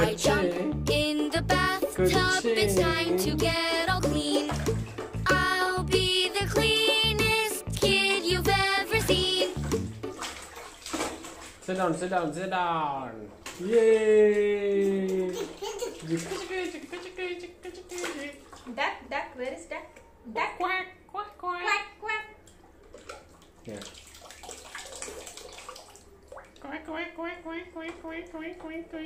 I jump in the bathtub. It's time to get all clean. I'll be the cleanest kid you've ever seen. Sit down, sit down, sit down. Yay! duck, duck, where is duck? Duck. Quack, quack, quack. Quack, quack. Here. Quack, quack, quack, quack, quack, quack, quack, quack.